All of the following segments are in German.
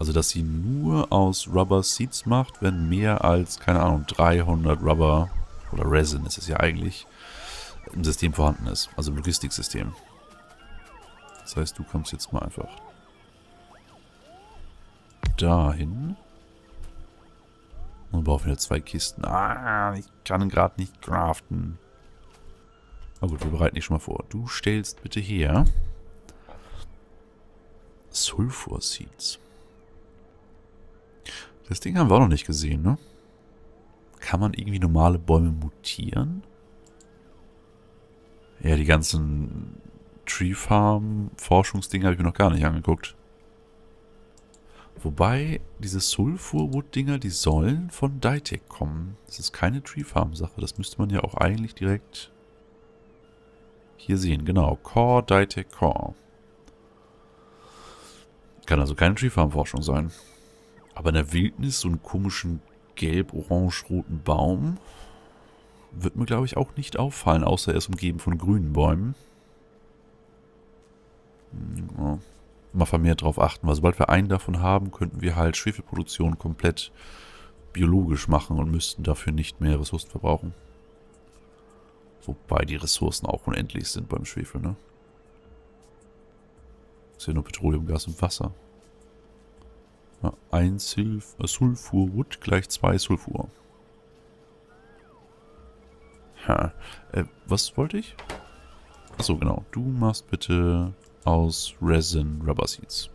Also, dass sie nur aus Rubber Seeds macht, wenn mehr als, keine Ahnung, 300 Rubber oder Resin ist es ja eigentlich, im System vorhanden ist. Also im Logistiksystem. Das heißt, du kommst jetzt mal einfach dahin. Und brauchen wieder zwei Kisten. Ah, ich kann gerade nicht craften. Na gut, wir bereiten dich schon mal vor. Du stellst bitte her Sulfur Seeds. Das Ding haben wir auch noch nicht gesehen, ne? Kann man irgendwie normale Bäume mutieren? Ja, die ganzen Tree Farm Forschungsdinge habe ich mir noch gar nicht angeguckt. Wobei, diese Sulfurwood-Dinger, die sollen von Ditec kommen. Das ist keine Tree Farm Sache. Das müsste man ja auch eigentlich direkt hier sehen. Genau, Core, Ditec, Core. Kann also keine Tree Farm Forschung sein. Aber in der Wildnis so einen komischen gelb-orange-roten Baum wird mir, glaube ich, auch nicht auffallen, außer er ist umgeben von grünen Bäumen. Ja, mal vermehrt darauf achten, weil sobald wir einen davon haben, könnten wir halt Schwefelproduktion komplett biologisch machen und müssten dafür nicht mehr Ressourcen verbrauchen. Wobei die Ressourcen auch unendlich sind beim Schwefel, ne? Ist ja nur Petroleum, Gas und Wasser. Ja, ein Sulf äh, Sulfurwood gleich zwei Sulfur. Ha. Äh, was wollte ich? Achso, genau. Du machst bitte aus Resin Rubber Seeds.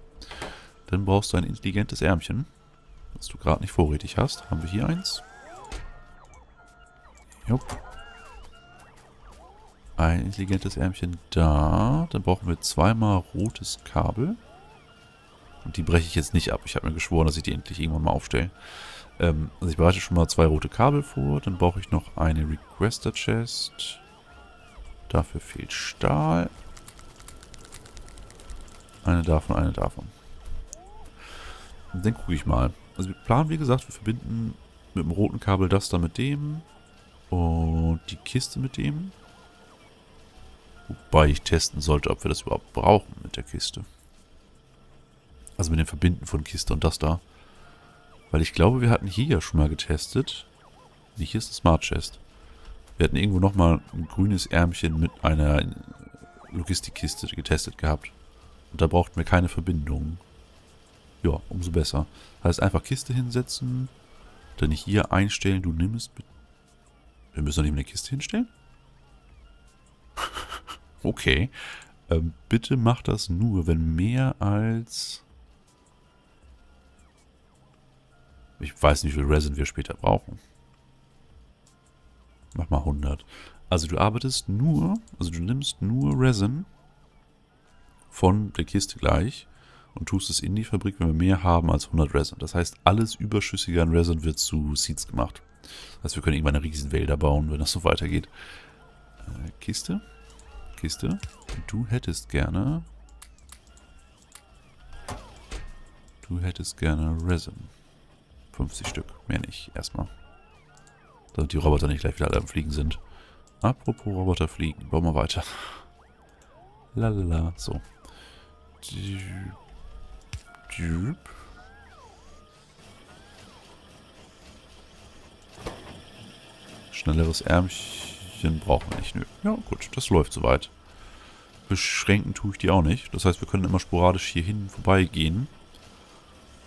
Dann brauchst du ein intelligentes Ärmchen, das du gerade nicht vorrätig hast. Haben wir hier eins? Jupp. Ein intelligentes Ärmchen da. Dann brauchen wir zweimal rotes Kabel. Und die breche ich jetzt nicht ab. Ich habe mir geschworen, dass ich die endlich irgendwann mal aufstelle. Ähm, also ich bereite schon mal zwei rote Kabel vor. Dann brauche ich noch eine Requester Chest. Dafür fehlt Stahl. Eine davon, eine davon. Und dann gucke ich mal. Also wir planen, wie gesagt, wir verbinden mit dem roten Kabel das da mit dem. Und die Kiste mit dem. Wobei ich testen sollte, ob wir das überhaupt brauchen mit der Kiste. Also mit dem Verbinden von Kiste und das da. Weil ich glaube, wir hatten hier ja schon mal getestet. Nee, hier ist eine Smart Chest. Wir hatten irgendwo nochmal ein grünes Ärmchen mit einer Logistikkiste getestet gehabt. Und da brauchten wir keine Verbindung. Ja, umso besser. Heißt einfach Kiste hinsetzen. Dann hier einstellen, du nimmst... Wir müssen doch nicht eine Kiste hinstellen? okay. Ähm, bitte mach das nur, wenn mehr als... Ich weiß nicht, wie viel Resin wir später brauchen. Mach mal 100. Also du arbeitest nur, also du nimmst nur Resin von der Kiste gleich und tust es in die Fabrik, wenn wir mehr haben als 100 Resin. Das heißt, alles Überschüssige an Resin wird zu Seeds gemacht. Das heißt, wir können irgendwann eine riesen Wälder bauen, wenn das so weitergeht. Äh, Kiste. Kiste. Du hättest gerne... Du hättest gerne Resin. 50 Stück, mehr nicht, erstmal. Damit die Roboter nicht gleich wieder alle am Fliegen sind. Apropos Roboter fliegen, bauen wir weiter. Lalala, so. Schnelleres Ärmchen brauchen wir nicht. Nö. Ja, gut, das läuft soweit. Beschränken tue ich die auch nicht. Das heißt, wir können immer sporadisch hier hin vorbeigehen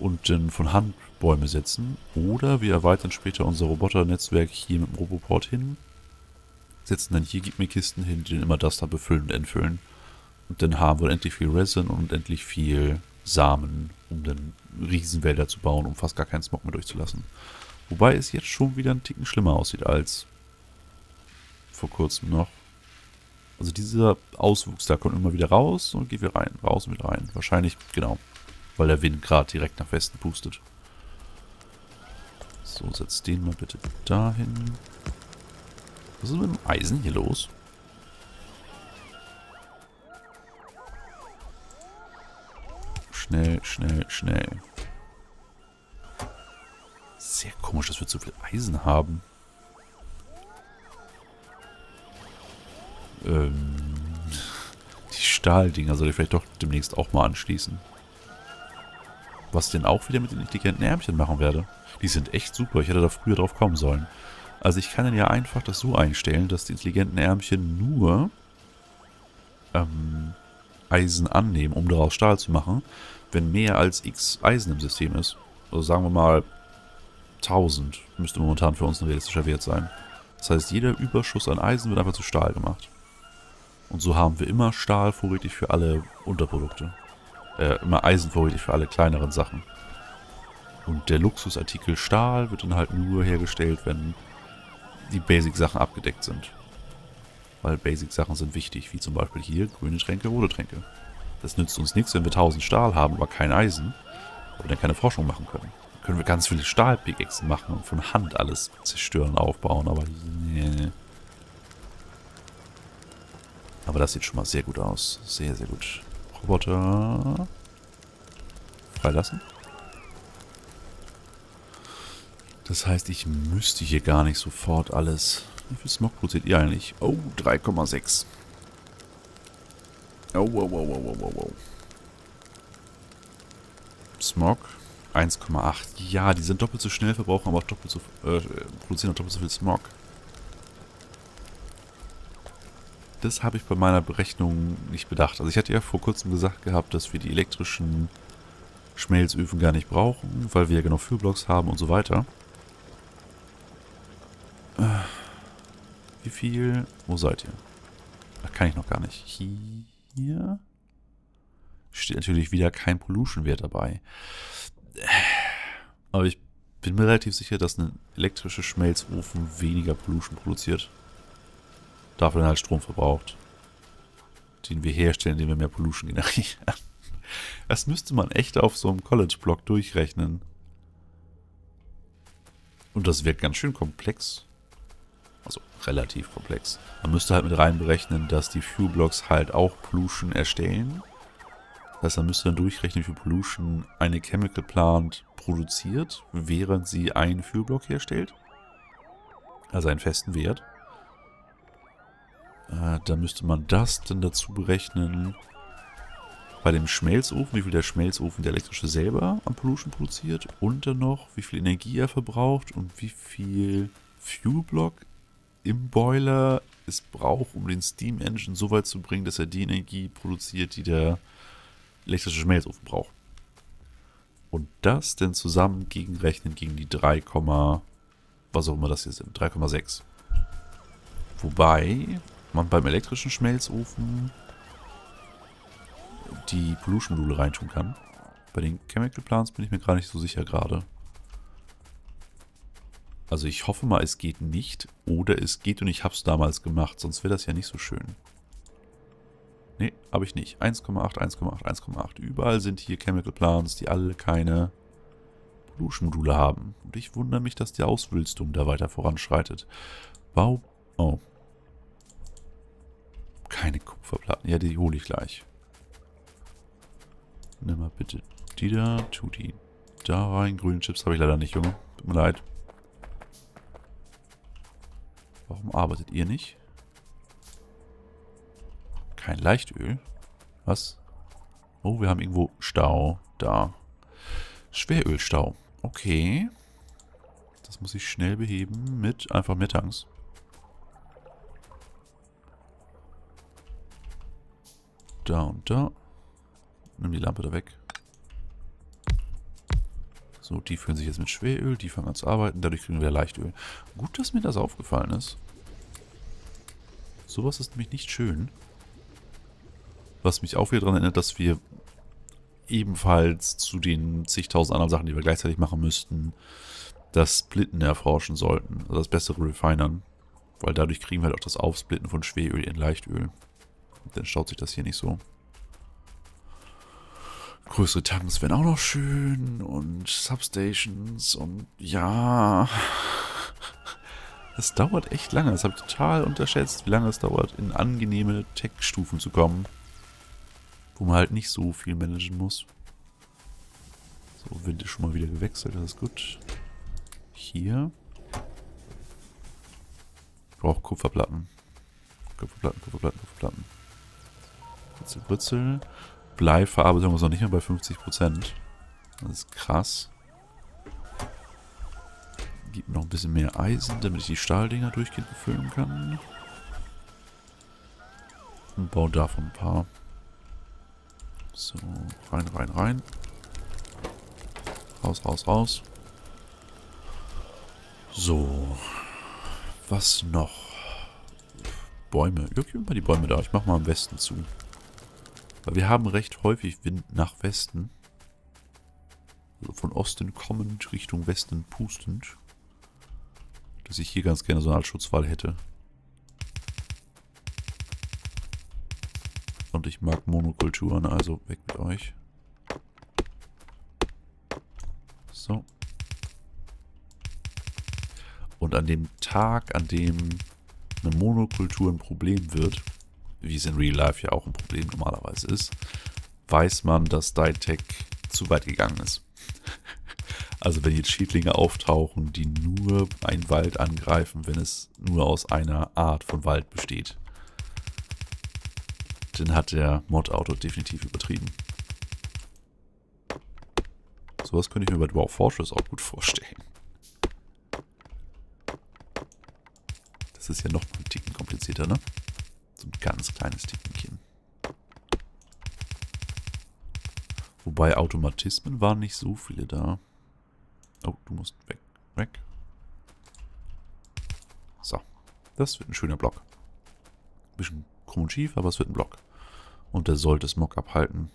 und dann von Hand Bäume setzen. Oder wir erweitern später unser Roboternetzwerk hier mit dem Roboport hin. Setzen dann hier Gib mir Kisten hin, die dann immer das da befüllen und entfüllen. Und dann haben wir endlich viel Resin und endlich viel Samen, um dann Riesenwälder zu bauen, um fast gar keinen Smog mehr durchzulassen. Wobei es jetzt schon wieder ein Ticken schlimmer aussieht als vor kurzem noch. Also dieser Auswuchs da kommt immer wieder raus und geht wieder rein, raus und wieder rein. Wahrscheinlich, genau, weil der Wind gerade direkt nach Westen pustet. So, setz den mal bitte dahin. Was ist mit dem Eisen hier los? Schnell, schnell, schnell. Sehr komisch, dass wir zu viel Eisen haben. Ähm, die Stahldinger soll ich vielleicht doch demnächst auch mal anschließen. Was denn auch wieder mit den intelligenten Ärmchen machen werde. Die sind echt super. Ich hätte da früher drauf kommen sollen. Also ich kann dann ja einfach das so einstellen, dass die intelligenten Ärmchen nur ähm, Eisen annehmen, um daraus Stahl zu machen, wenn mehr als x Eisen im System ist. Also sagen wir mal 1000 müsste momentan für uns ein realistischer Wert sein. Das heißt, jeder Überschuss an Eisen wird einfach zu Stahl gemacht. Und so haben wir immer Stahl vorrätig für alle Unterprodukte. Äh, immer Eisen vorrätig für alle kleineren Sachen. Und der Luxusartikel Stahl wird dann halt nur hergestellt, wenn die Basic-Sachen abgedeckt sind. Weil Basic-Sachen sind wichtig, wie zum Beispiel hier grüne Tränke, rote Tränke. Das nützt uns nichts, wenn wir 1000 Stahl haben, aber kein Eisen. Aber dann keine Forschung machen können. Dann können wir ganz viele Stahlpickaxen machen und von Hand alles zerstören, aufbauen, aber nee. Aber das sieht schon mal sehr gut aus. Sehr, sehr gut. Roboter. Freilassen. Das heißt, ich müsste hier gar nicht sofort alles... Wie viel Smog produziert ihr eigentlich? Oh, 3,6. Oh, wow, wow, wow, wow, wow. Smog 1,8. Ja, die sind doppelt so schnell, verbrauchen aber auch doppelt so, äh, produzieren auch doppelt so viel Smog. Das habe ich bei meiner Berechnung nicht bedacht. Also ich hatte ja vor kurzem gesagt gehabt, dass wir die elektrischen Schmelzöfen gar nicht brauchen, weil wir ja genug Fuelblocks haben und so weiter. Äh, wie viel? Wo seid ihr? Da kann ich noch gar nicht. Hier steht natürlich wieder kein Pollution-Wert dabei. Aber ich bin mir relativ sicher, dass ein elektrischer Schmelzofen weniger Pollution produziert. Dafür dann halt Strom verbraucht. Den wir herstellen, indem wir mehr Pollution generieren. Das müsste man echt auf so einem College-Block durchrechnen. Und das wird ganz schön komplex. Also relativ komplex. Man müsste halt mit reinberechnen, dass die Fuel-Blocks halt auch Pollution erstellen. Das heißt, man müsste dann durchrechnen, wie viel Pollution eine Chemical Plant produziert, während sie einen Fuel-Block herstellt. Also einen festen Wert. Äh, da müsste man das dann dazu berechnen. Bei dem Schmelzofen, wie viel der Schmelzofen, der elektrische selber an Pollution produziert. Und dann noch, wie viel Energie er verbraucht und wie viel Fuelblock im Boiler es braucht, um den Steam Engine so weit zu bringen, dass er die Energie produziert, die der elektrische Schmelzofen braucht. Und das dann zusammen gegenrechnen gegen die 3, was auch immer das hier sind, 3,6. Wobei man beim elektrischen Schmelzofen die Pollution-Module reintun kann. Bei den Chemical Plants bin ich mir gar nicht so sicher gerade. Also ich hoffe mal, es geht nicht. Oder es geht und ich habe es damals gemacht. Sonst wäre das ja nicht so schön. Ne, habe ich nicht. 1,8, 1,8, 1,8. Überall sind hier Chemical Plants, die alle keine Pollution-Module haben. Und ich wundere mich, dass die Auswülstung da weiter voranschreitet. Bau... Oh. Kupferplatten. Ja, die hole ich gleich. Nimm mal bitte die da. Tu die da rein. Grünen Chips habe ich leider nicht, Junge. Tut mir leid. Warum arbeitet ihr nicht? Kein Leichtöl. Was? Oh, wir haben irgendwo Stau. Da. Schwerölstau. Okay. Das muss ich schnell beheben mit einfach mehr Tanks. Da und da. Nimm die Lampe da weg. So, die füllen sich jetzt mit Schweröl, die fangen an zu arbeiten, dadurch kriegen wir Leichtöl. Gut, dass mir das aufgefallen ist. Sowas ist nämlich nicht schön. Was mich auch wieder daran erinnert, dass wir ebenfalls zu den zigtausend anderen Sachen, die wir gleichzeitig machen müssten, das Splitten erforschen sollten. Also das bessere Refinern. Weil dadurch kriegen wir halt auch das Aufsplitten von Schweröl in Leichtöl. Dann staut sich das hier nicht so. Größere Tanks wären auch noch schön und Substations und ja. Es dauert echt lange. Das habe ich total unterschätzt, wie lange es dauert, in angenehme Tech-Stufen zu kommen. Wo man halt nicht so viel managen muss. So, Wind ist schon mal wieder gewechselt, das ist gut. Hier. Ich brauche Kupferplatten. Kupferplatten, Kupferplatten, Kupferplatten. Brützel, Brützel. Bleiverarbeitung ist noch nicht mehr bei 50%. Das ist krass. Gibt noch ein bisschen mehr Eisen, damit ich die Stahldinger durchgehend befüllen kann. Und baue davon ein paar. So, rein, rein, rein. Raus, raus, raus. So. Was noch? Bäume. Gib mal die Bäume da. Ich mach mal am Westen zu. Weil wir haben recht häufig Wind nach Westen. Also von Osten kommend, Richtung Westen pustend. Dass ich hier ganz gerne so eine Art Schutzwall hätte. Und ich mag Monokulturen, also weg mit euch. So. Und an dem Tag, an dem eine Monokultur ein Problem wird, wie es in Real Life ja auch ein Problem normalerweise ist, weiß man, dass Ditech zu weit gegangen ist. Also wenn jetzt Schädlinge auftauchen, die nur einen Wald angreifen, wenn es nur aus einer Art von Wald besteht, dann hat der Mod-Auto definitiv übertrieben. Sowas könnte ich mir bei Dwarf Fortress auch gut vorstellen. Das ist ja noch ein Ticken komplizierter, ne? Ein ganz kleines Tickenchen. Wobei Automatismen waren nicht so viele da. Oh, du musst weg. Weg. So. Das wird ein schöner Block. Bisschen krumm und schief, aber es wird ein Block. Und der sollte das Mock abhalten,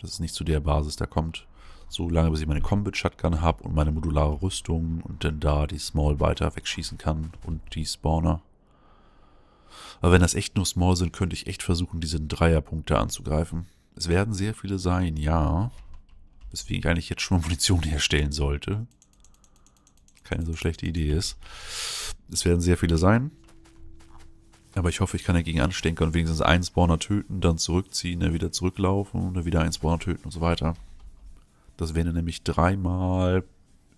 dass es nicht zu der Basis da kommt. So lange, bis ich meine Combat Shotgun habe und meine modulare Rüstung und dann da die Small weiter wegschießen kann und die Spawner. Aber wenn das echt nur Small sind, könnte ich echt versuchen, diese Dreierpunkte anzugreifen. Es werden sehr viele sein, ja. Weswegen ich eigentlich jetzt schon Munition herstellen sollte. Keine so schlechte Idee ist. Es werden sehr viele sein. Aber ich hoffe, ich kann dagegen anstecken und wenigstens einen Spawner töten, dann zurückziehen, dann wieder zurücklaufen, dann wieder einen Spawner töten und so weiter. Das wären nämlich dreimal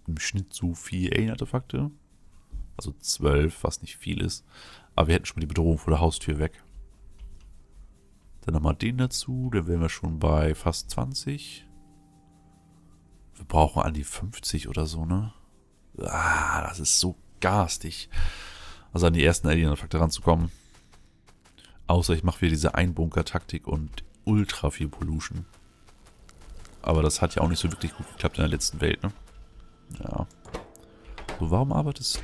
im Schnitt so vier Alien-Artefakte. Also zwölf, was nicht viel ist. Aber wir hätten schon mal die Bedrohung vor der Haustür weg. Dann nochmal den dazu, dann wären wir schon bei fast 20. Wir brauchen an die 50 oder so, ne? Ah, das ist so garstig. Also an die ersten Alien-Artefakte ranzukommen. Außer ich mache wieder diese Einbunker-Taktik und ultra viel Pollution. Aber das hat ja auch nicht so wirklich gut geklappt in der letzten Welt, ne? Ja. So, warum arbeitest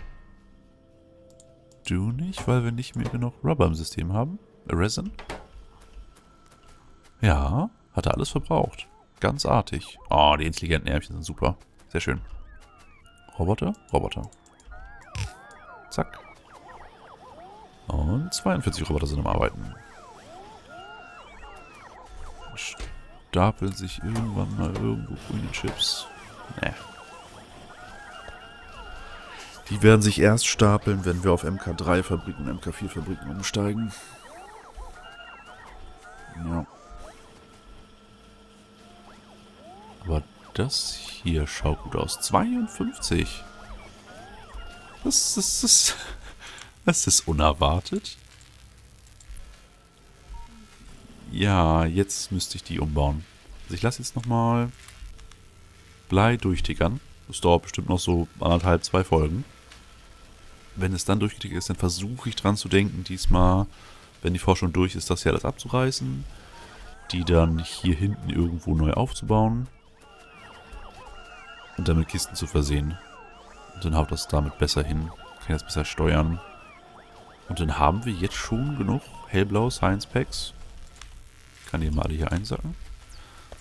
du nicht? Weil wir nicht mehr genug Rubber im System haben? Resin? Ja, hat er alles verbraucht. Ganz artig. Oh, die intelligenten Ärmchen sind super. Sehr schön. Roboter? Roboter. Zack. Und 42 Roboter sind am Arbeiten. Stapeln sich irgendwann mal irgendwo grüne Chips. Ne. Die werden sich erst stapeln, wenn wir auf MK3-Fabriken und MK4-Fabriken umsteigen. Ja. Aber das hier schaut gut aus. 52. Das, das, das, das ist unerwartet. Ja, jetzt müsste ich die umbauen. Also ich lasse jetzt nochmal Blei durchtickern. Das dauert bestimmt noch so anderthalb, zwei Folgen. Wenn es dann durchgetickert ist, dann versuche ich dran zu denken, diesmal, wenn die Forschung durch ist, das hier alles abzureißen. Die dann hier hinten irgendwo neu aufzubauen. Und damit Kisten zu versehen. Und dann haut das damit besser hin. Kann jetzt besser steuern. Und dann haben wir jetzt schon genug hellblaue Science Packs. Kann die mal alle hier einsacken.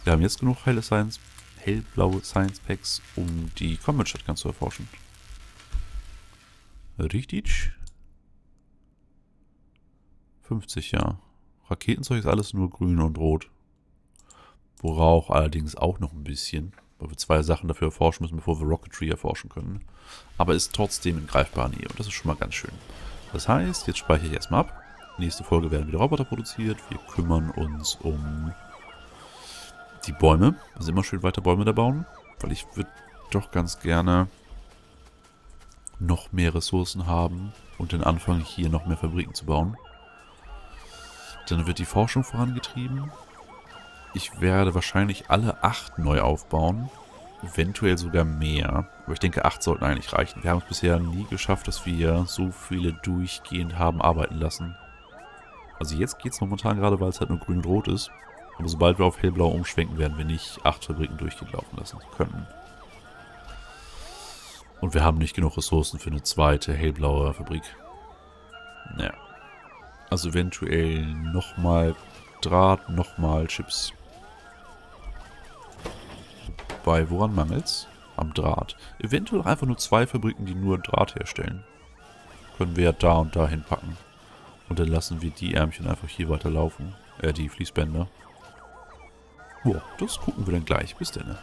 Wir haben jetzt genug helle Science, hellblaue Science Packs, um die Combat Shotgun zu erforschen. Richtig? 50, ja. Raketenzeug ist alles nur grün und rot. Worauf allerdings auch noch ein bisschen weil wir zwei Sachen dafür erforschen müssen, bevor wir Rocketry erforschen können. Aber ist trotzdem in greifbarer Nähe und das ist schon mal ganz schön. Das heißt, jetzt speichere ich erstmal ab. Nächste Folge werden wieder Roboter produziert. Wir kümmern uns um die Bäume. Also immer schön weiter Bäume da bauen, weil ich würde doch ganz gerne noch mehr Ressourcen haben und den Anfang hier noch mehr Fabriken zu bauen. Dann wird die Forschung vorangetrieben. Ich werde wahrscheinlich alle acht neu aufbauen. Eventuell sogar mehr. Aber ich denke, acht sollten eigentlich reichen. Wir haben es bisher nie geschafft, dass wir so viele durchgehend haben arbeiten lassen. Also jetzt geht es momentan gerade, weil es halt nur grün und rot ist. Aber sobald wir auf hellblau umschwenken, werden wir nicht acht Fabriken durchgehend laufen lassen können. Und wir haben nicht genug Ressourcen für eine zweite hellblaue Fabrik. Naja. Also eventuell nochmal Draht, nochmal Chips. Bei woran mangelt's? Am Draht. Eventuell einfach nur zwei Fabriken, die nur Draht herstellen. Können wir ja da und da hinpacken. Und dann lassen wir die Ärmchen einfach hier weiterlaufen. Äh, die Fließbänder. Boah, das gucken wir dann gleich. Bis dann.